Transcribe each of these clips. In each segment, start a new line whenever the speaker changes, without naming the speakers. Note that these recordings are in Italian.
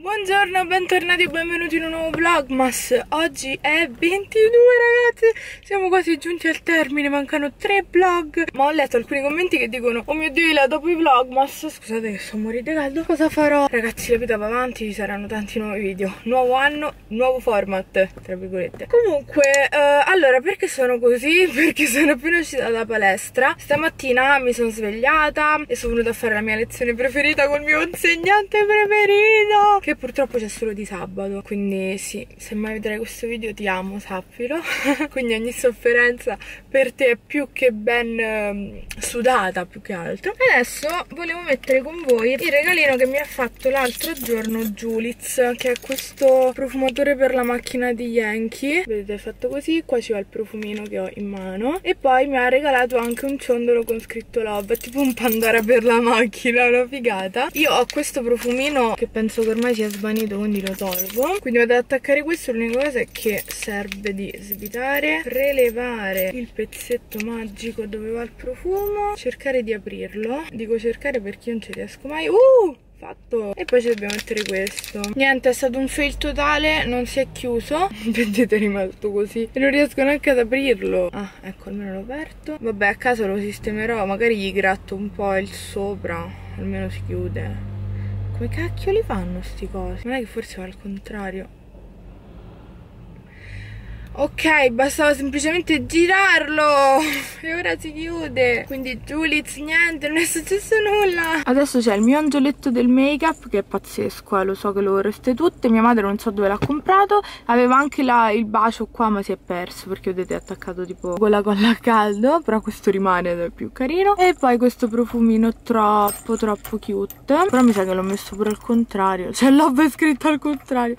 Buongiorno, bentornati e benvenuti in un nuovo vlogmas Oggi è 22 ragazzi. Siamo quasi giunti al termine, mancano 3 vlog. Ma ho letto alcuni commenti che dicono Oh mio dio, dopo i vlogmas Scusate che sto morendo caldo. Cosa farò? Ragazzi, la vita va avanti, ci saranno tanti nuovi video. Nuovo anno, nuovo format Tra virgolette. Comunque, eh, allora, perché sono così? Perché sono appena uscita da palestra. Stamattina mi sono svegliata E sono venuta a fare la mia lezione preferita Col mio insegnante preferito che purtroppo c'è solo di sabato quindi sì se mai vedrai questo video ti amo sappilo. Quindi ogni sofferenza per te è più che ben eh, sudata più che altro. Adesso volevo mettere con voi il regalino che mi ha fatto l'altro giorno Julitz che è questo profumatore per la macchina di Yankee. Vedete è fatto così qua ci va il profumino che ho in mano. E poi mi ha regalato anche un ciondolo con scritto love tipo un Pandora per la macchina una figata. Io ho questo profumino che penso che ormai si è svanito quindi lo tolgo. Quindi vado ad attaccare questo l'unica cosa è che serve di svitare prelevare il pezzetto magico dove va il profumo cercare di aprirlo. Dico cercare perché io non ci riesco mai. Uh! fatto! E poi ci dobbiamo mettere questo. Niente è stato un fail totale non si è chiuso. Vedete è rimasto così. E non riesco neanche ad aprirlo. Ah ecco almeno l'ho aperto. Vabbè a casa lo sistemerò magari gli gratto un po' il sopra almeno si chiude come cacchio li fanno sti cosi? Non è che forse va al contrario Ok, bastava semplicemente girarlo e ora si chiude. Quindi Julitz, niente, non è successo nulla. Adesso c'è il mio angioletto del make up che è pazzesco, eh, lo so che lo vorreste tutte. Mia madre non so dove l'ha comprato. Aveva anche la, il bacio qua ma si è perso perché vedete è attaccato tipo con la colla a caldo. Però questo rimane ed è più carino. E poi questo profumino troppo troppo cute. Però mi sa che l'ho messo pure al contrario. Cioè l'ho scritto al contrario.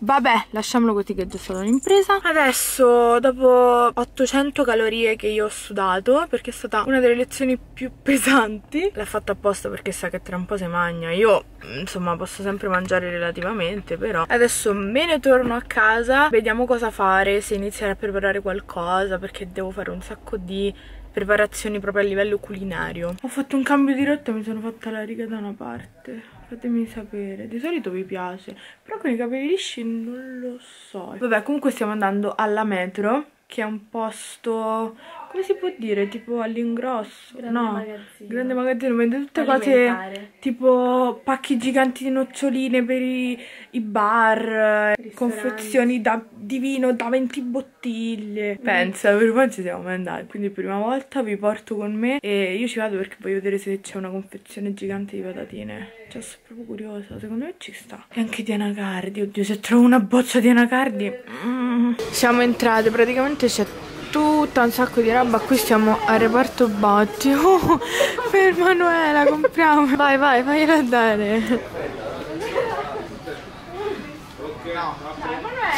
Vabbè, lasciamolo così che è già stata un'impresa. Adesso adesso dopo 800 calorie che io ho sudato perché è stata una delle lezioni più pesanti l'ha fatta apposta perché sa che tra un po' si magna io insomma posso sempre mangiare relativamente però adesso me ne torno a casa vediamo cosa fare se iniziare a preparare qualcosa perché devo fare un sacco di preparazioni proprio a livello culinario. Ho fatto un cambio di rotta e mi sono fatta la riga da una parte fatemi sapere. Di solito vi piace però con i capelli lisci non lo so. Vabbè comunque stiamo andando alla metro che è un posto come si può dire? Tipo all'ingrosso?
Grande
no,
magazzino.
grande magazzino, vende tutte cose tipo pacchi giganti di noccioline per i, i bar, confezioni da, di vino da 20 bottiglie. Mm. Pensa, per poi ci siamo mai andati. Quindi prima volta vi porto con me e io ci vado perché voglio vedere se c'è una confezione gigante di patatine. Cioè, sono proprio curiosa, secondo me ci sta. E anche di anacardi, oddio, se trovo una boccia di anacardi... Mm. Siamo entrate, praticamente c'è tutta un sacco di roba. Qui siamo al reparto botti. Oh, per Manuela compriamo. Vai vai fagliela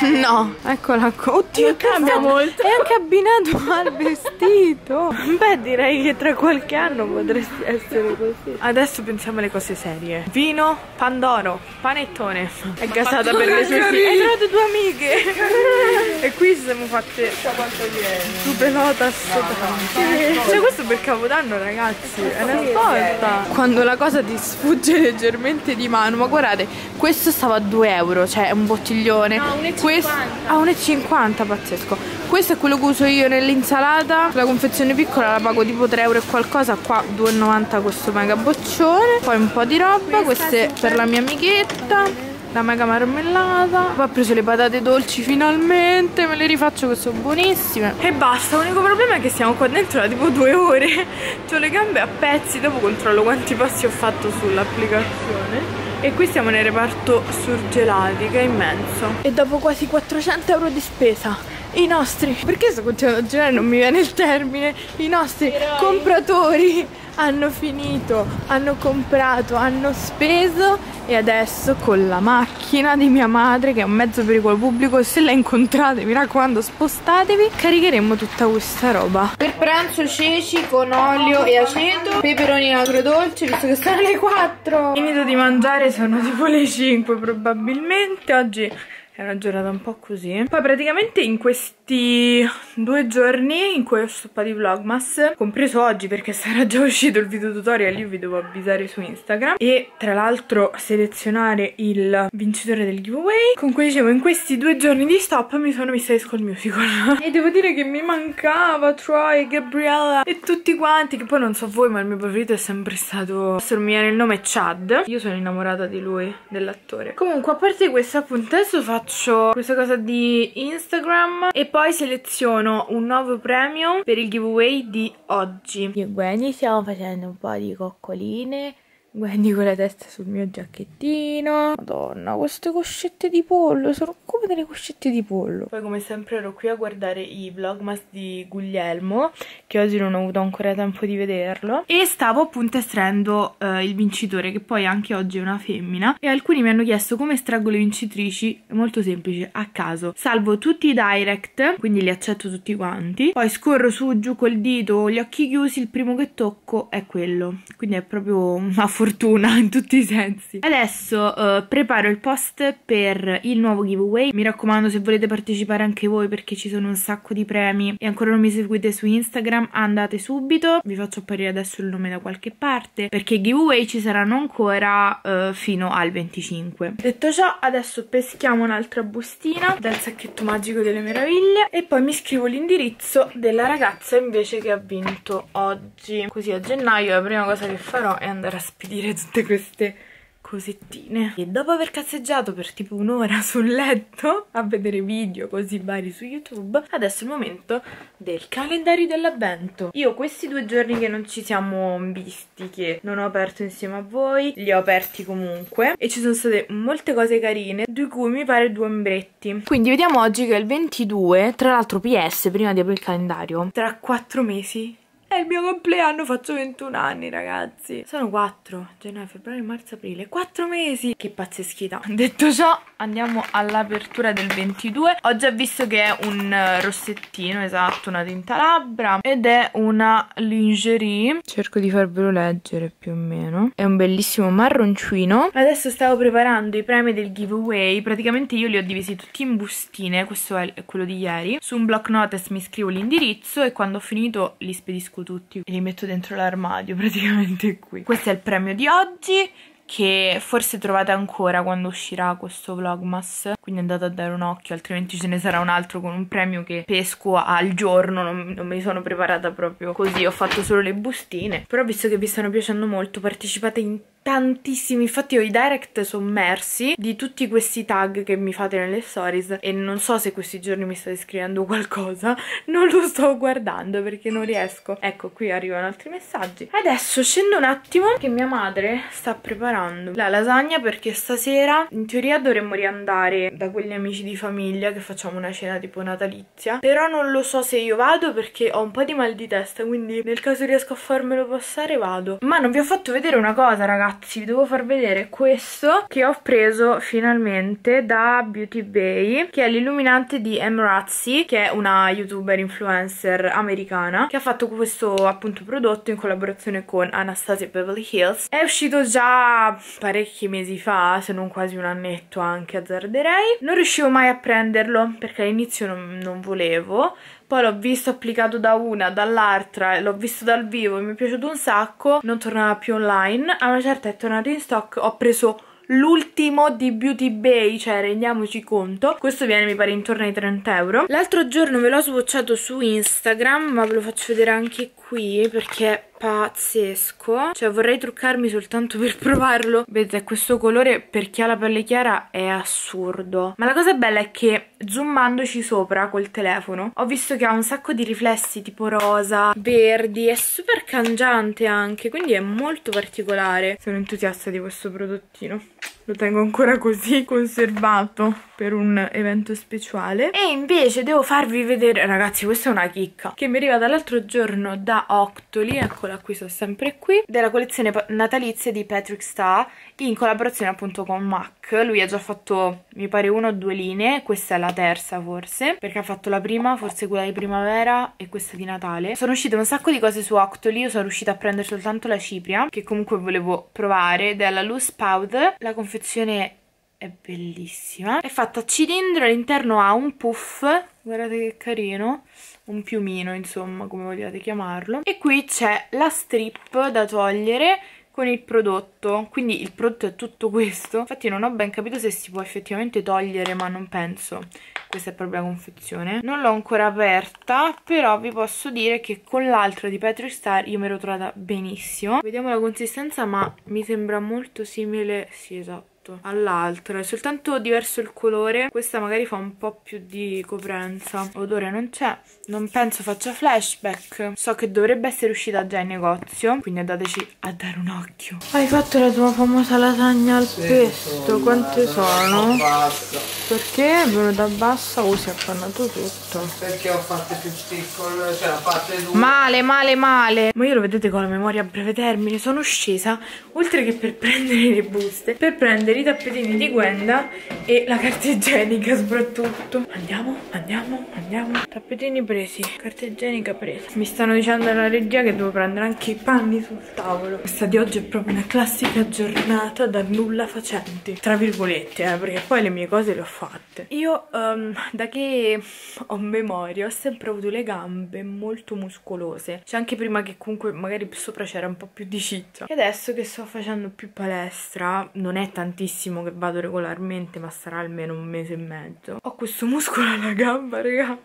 andare No, eccola qua. Oddio, cambia molto. È anche abbinato al vestito. Beh, direi che tra qualche anno potresti essere così. Adesso pensiamo alle cose serie. Vino, pandoro, panettone. È gasata per le sue figlie. Hai trovato due amiche. e qui siamo fatte super lotas. Cioè, questo per Capodanno, ragazzi. È una svolta. Quando la cosa ti sfugge leggermente di mano. Ma guardate, questo stava a 2 euro. Cioè, è un bottiglione.
No,
questo a 1,50 pazzesco. Questo è quello che uso io nell'insalata. La confezione piccola la pago tipo 3 euro e qualcosa. Qua 2,90 questo mega boccione. Poi un po' di roba. Queste per la mia amichetta. La mega marmellata. Poi ho preso le patate dolci finalmente. Me le rifaccio che sono buonissime. E basta l'unico problema è che siamo qua dentro da tipo due ore. Ho le gambe a pezzi. Dopo controllo quanti passi ho fatto sull'applicazione e qui siamo nel reparto surgelati che è immenso. E dopo quasi 400 euro di spesa i nostri. Perché sto continuando a girare? Non mi viene il termine. I nostri Eroi. compratori hanno finito, hanno comprato, hanno speso e adesso con la macchina di mia madre che è un mezzo pericolo pubblico se la incontrate mi raccomando spostatevi caricheremo tutta questa roba. Per pranzo ceci con olio e aceto peperoni in agrodolce visto che sono le 4 finito di mangiare sono tipo le 5 probabilmente. Oggi è una giornata un po' così. Poi praticamente in questi questi due giorni in cui ho stoppato i vlogmas compreso oggi perché sarà già uscito il video tutorial io vi devo avvisare su Instagram. E tra l'altro selezionare il vincitore del giveaway. Comunque dicevo in questi due giorni di stop mi sono messa a School Musical. E devo dire che mi mancava Troy, Gabriella e tutti quanti che poi non so voi ma il mio preferito è sempre stato se non mi viene il nome Chad. Io sono innamorata di lui dell'attore. Comunque a parte questo appunto adesso faccio questa cosa di Instagram e poi seleziono un nuovo premio per il giveaway di oggi. Io e Gwenny stiamo facendo un po' di coccoline Guardi con la testa sul mio giacchettino. Madonna, queste coscette di pollo sono come delle coscette di pollo. Poi come sempre ero qui a guardare i vlogmas di Guglielmo, che oggi non ho avuto ancora tempo di vederlo. E stavo appunto estraendo uh, il vincitore, che poi anche oggi è una femmina. E alcuni mi hanno chiesto come estraggo le vincitrici. È molto semplice, a caso. Salvo tutti i direct, quindi li accetto tutti quanti. Poi scorro su, giù col dito, gli occhi chiusi, il primo che tocco è quello. Quindi è proprio una fortuna fortuna in tutti i sensi. Adesso uh, preparo il post per il nuovo giveaway. Mi raccomando se volete partecipare anche voi perché ci sono un sacco di premi e ancora non mi seguite su Instagram andate subito. Vi faccio apparire adesso il nome da qualche parte perché i giveaway ci saranno ancora uh, fino al 25. Detto ciò adesso peschiamo un'altra bustina dal sacchetto magico delle meraviglie e poi mi scrivo l'indirizzo della ragazza invece che ha vinto oggi. Così a gennaio la prima cosa che farò è andare a spedire dire tutte queste cosettine. E dopo aver cazzeggiato per tipo un'ora sul letto a vedere video così vari su youtube adesso è il momento del calendario dell'avvento. Io questi due giorni che non ci siamo visti che non ho aperto insieme a voi li ho aperti comunque. E ci sono state molte cose carine di cui mi pare due ombretti. Quindi vediamo oggi che è il 22 tra l'altro ps prima di aprire il calendario. Tra quattro mesi è il mio compleanno, faccio 21 anni, ragazzi. Sono 4, gennaio, febbraio, marzo, aprile. 4 mesi. Che pazzeschita. Detto ciò, andiamo all'apertura del 22. Ho già visto che è un eh, rossettino, esatto, una tinta labbra. Ed è una lingerie. Cerco di farvelo leggere più o meno. È un bellissimo marroncino. Adesso stavo preparando i premi del giveaway. Praticamente io li ho divisi tutti in bustine. Questo è quello di ieri. Su un block notice mi scrivo l'indirizzo e quando ho finito li spedisco tutti e li metto dentro l'armadio praticamente qui. Questo è il premio di oggi che forse trovate ancora quando uscirà questo vlogmas quindi andate a dare un occhio altrimenti ce ne sarà un altro con un premio che pesco al giorno non, non me li sono preparata proprio così ho fatto solo le bustine però visto che vi stanno piacendo molto partecipate in tantissimi. Infatti ho i direct sommersi di tutti questi tag che mi fate nelle stories e non so se questi giorni mi state scrivendo qualcosa non lo sto guardando perché non riesco. Ecco qui arrivano altri messaggi. Adesso scendo un attimo che mia madre sta preparando la lasagna perché stasera in teoria dovremmo riandare da quegli amici di famiglia che facciamo una cena tipo natalizia. Però non lo so se io vado perché ho un po' di mal di testa quindi nel caso riesco a farmelo passare vado. Ma non vi ho fatto vedere una cosa ragazzi ragazzi vi devo far vedere questo che ho preso finalmente da Beauty Bay che è l'illuminante di Emrazzi che è una youtuber influencer americana che ha fatto questo appunto prodotto in collaborazione con Anastasia Beverly Hills. È uscito già parecchi mesi fa se non quasi un annetto anche azzarderei. Non riuscivo mai a prenderlo perché all'inizio non, non volevo. Poi l'ho visto applicato da una, dall'altra, l'ho visto dal vivo, mi è piaciuto un sacco, non tornava più online, a una certa è tornato in stock, ho preso l'ultimo di Beauty Bay, cioè rendiamoci conto. Questo viene mi pare intorno ai 30 euro. L'altro giorno ve l'ho swatchato su Instagram, ma ve lo faccio vedere anche qui perché è pazzesco. Cioè vorrei truccarmi soltanto per provarlo. Vedete, questo colore per chi ha la pelle chiara è assurdo. Ma la cosa bella è che zoomandoci sopra col telefono ho visto che ha un sacco di riflessi tipo rosa, verdi, è super cangiante anche, quindi è molto particolare. Sono entusiasta di questo prodottino lo tengo ancora così conservato per un evento speciale. E invece devo farvi vedere ragazzi questa è una chicca che mi arriva dall'altro giorno da Octoli eccola qui sto sempre qui della collezione natalizia di Patrick Star in collaborazione appunto con MAC. Lui ha già fatto mi pare una o due linee questa è la terza forse perché ha fatto la prima forse quella di primavera e questa di Natale. Sono uscite un sacco di cose su Octoli io sono riuscita a prendere soltanto la cipria che comunque volevo provare ed è la loose powder la confezione è bellissima. È fatta a cilindro all'interno ha un puff guardate che carino un piumino insomma come vogliate chiamarlo. E qui c'è la strip da togliere con il prodotto quindi il prodotto è tutto questo. Infatti non ho ben capito se si può effettivamente togliere ma non penso. Questa è proprio la confezione. Non l'ho ancora aperta però vi posso dire che con l'altra di Petri Star io mi ero trovata benissimo. Vediamo la consistenza ma mi sembra molto simile sì esatto rispetto all'altra è soltanto diverso il colore. Questa magari fa un po' più di coprenza. Odore non c'è. Non penso faccia flashback. So che dovrebbe essere uscita già in negozio quindi andateci a dare un occhio. Hai fatto la tua famosa lasagna al sì, pesto? quante sono? perché? È venuta bassa o si è appannato tutto.
Perché ho fatto più piccole cioè ho fatte due.
Male male male. Ma io lo vedete con la memoria a breve termine. Sono scesa oltre che per prendere le buste per prendere i tappetini di Gwenda e la carta igienica soprattutto. Andiamo, andiamo, andiamo. Tappetini presi, carta igienica presa. Mi stanno dicendo alla regia che devo prendere anche i panni sul tavolo. Questa di oggi è proprio una classica giornata da nulla facenti. Tra virgolette, eh, perché poi le mie cose le ho fatte. Io, um, da che ho memoria, ho sempre avuto le gambe molto muscolose. C'è anche prima che comunque magari sopra c'era un po' più di ciccia. E adesso che sto facendo più palestra, non è tantissimo tantissimo che vado regolarmente, ma sarà almeno un mese e mezzo. Ho questo muscolo alla gamba, raga,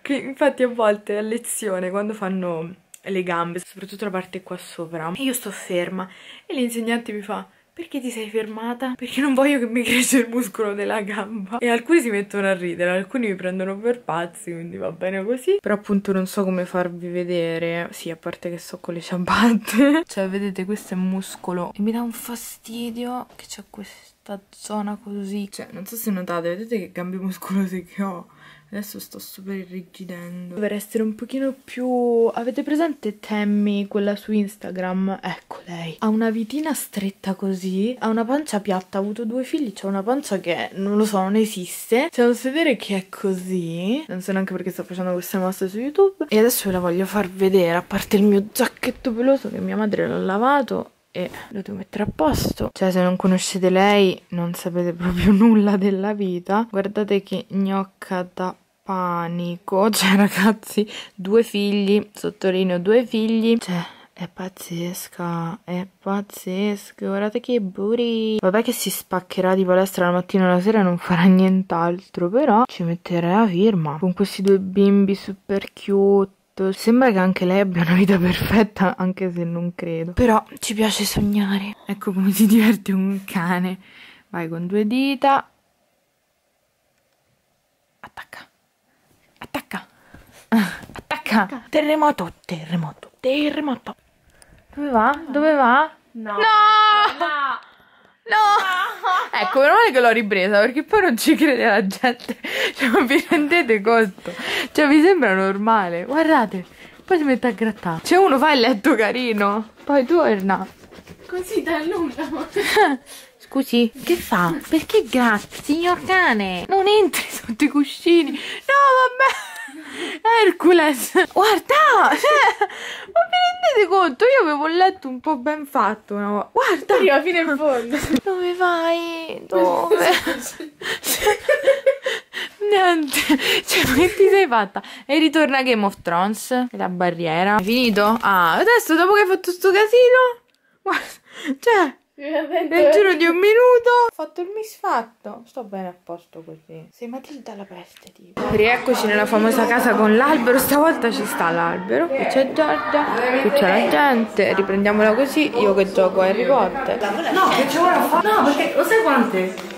che infatti a volte a lezione, quando fanno le gambe, soprattutto la parte qua sopra, io sto ferma e l'insegnante mi fa perché ti sei fermata? Perché non voglio che mi cresce il muscolo della gamba. E alcuni si mettono a ridere, alcuni mi prendono per pazzi, quindi va bene così. Però appunto non so come farvi vedere. Sì, a parte che sto con le ciabatte. cioè, vedete, questo è muscolo. E mi dà un fastidio che c'è questa zona così. Cioè, non so se notate, vedete che gambe muscolose che ho. Adesso sto super irrigidendo. Dovrei essere un pochino più... Avete presente Tammy, quella su Instagram? Ecco lei. Ha una vitina stretta così, ha una pancia piatta, ha avuto due figli, c'ha una pancia che, non lo so, non esiste. C'è un sedere che è così. Non so neanche perché sto facendo queste mosse su YouTube. E adesso ve la voglio far vedere, a parte il mio giacchetto peloso che mia madre l'ha lavato e lo devo mettere a posto. Cioè, se non conoscete lei, non sapete proprio nulla della vita. Guardate che gnocca da panico. Cioè, ragazzi, due figli, sottolineo due figli. Cioè, è pazzesca, è pazzesca, guardate che booty. Vabbè che si spaccherà di palestra la mattina e la sera e non farà nient'altro, però ci metterei la firma. Con questi due bimbi super cute Sembra che anche lei abbia una vita perfetta, anche se non credo. Però ci piace sognare. Ecco come si diverte un cane. Vai con due dita. Attacca. Attacca. Attacca. Terremoto, terremoto, terremoto. Dove va? Dove va?
No.
No! no. No! Ecco, meno male che l'ho ripresa perché poi non ci crede la gente. Cioè, ma vi rendete conto? Cioè, mi sembra normale. Guardate, poi si mette a grattare. C'è uno fa il letto carino, poi torna.
Così da nulla.
Scusi, che fa? Perché grazie, signor cane? Non entri sotto i cuscini. No, vabbè. Hercules guarda cioè, ma vi rendete conto? Io avevo letto un po' ben fatto no? guarda.
Arriva fino in fondo.
Dove vai? Dove? Niente. Cioè che ti sei fatta? E ritorna Game of Thrones la barriera. È finito? ah adesso dopo che hai fatto sto casino guarda cioè nel giro di un minuto ho fatto il misfatto. Sto bene a posto così. Sei Matilda la peste, tipo. Rieccoci nella famosa casa con l'albero. Stavolta ci sta l'albero. Qui c'è Giorgia. Qui c'è la gente. Riprendiamola così. Io che gioco a Harry Potter.
No, che ci vuole fare? No, perché lo sai quante?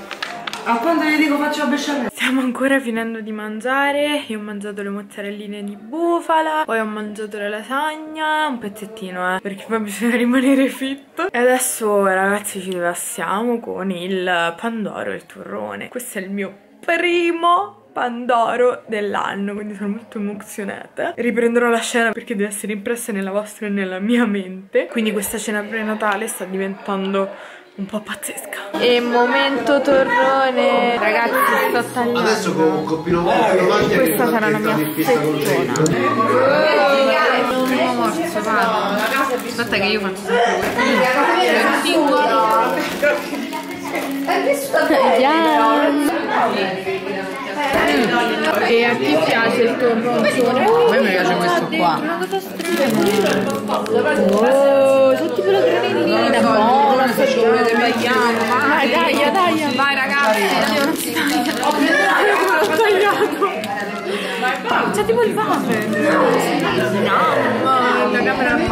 A quando gli dico faccio la besciamella?
Stiamo ancora finendo di mangiare. Io ho mangiato le mozzarelline di bufala. Poi ho mangiato la lasagna. Un pezzettino, eh. Perché poi bisogna rimanere fit. E adesso, ragazzi, ci passiamo con il pandoro e il turrone. Questo è il mio primo Pandoro dell'anno, quindi sono molto emozionata. Riprenderò la scena perché deve essere impressa nella vostra e nella mia mente. Quindi questa cena prenatale sta diventando un po' pazzesca. E momento torrone, ragazzi, sto tagliando.
Adesso con un coppino morto,
questa sarà la mia fettona. Primo morso, vado. Aspetta che io faccio sempre questo. E a chi piace il torroncione?
A me mi piace questo qua.
Una cosa strana. Oh, granellina da buona stagione, tagliamo. Vai, dai, dai. Vai ragazzi, non si taglia. L'ho tagliato. C'è tipo il wafer. Mamma, la camera. Mm.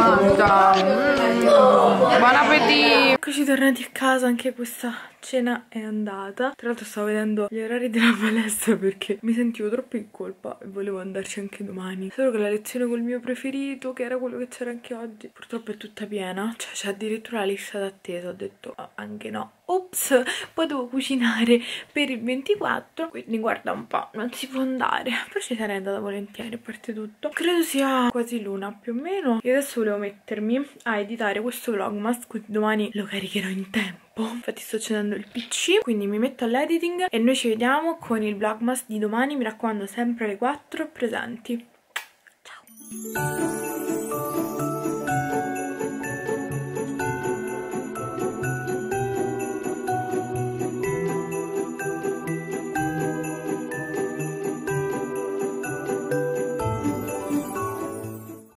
Buon appetito. Eccoci tornati a casa, anche questa cena è andata. Tra l'altro stavo vedendo gli orari della palestra perché mi sentivo troppo in colpa e volevo andarci anche domani. Solo che la lezione col mio preferito, che era quello che c'era anche oggi, purtroppo è tutta piena. Cioè c'è addirittura la lista d'attesa. Ho detto "Ah, anche no. Ops, poi devo cucinare per il 24. Quindi guarda un po', non si può andare. Però ci sarei andata volentieri, a parte tutto. Credo sia quasi l'una più o meno. E adesso volevo mettermi a editare questo vlogmas, così domani lo caricherò in tempo. Infatti sto accendendo il PC, quindi mi metto all'editing e noi ci vediamo con il vlogmas di domani. Mi raccomando sempre alle 4 presenti. Ciao!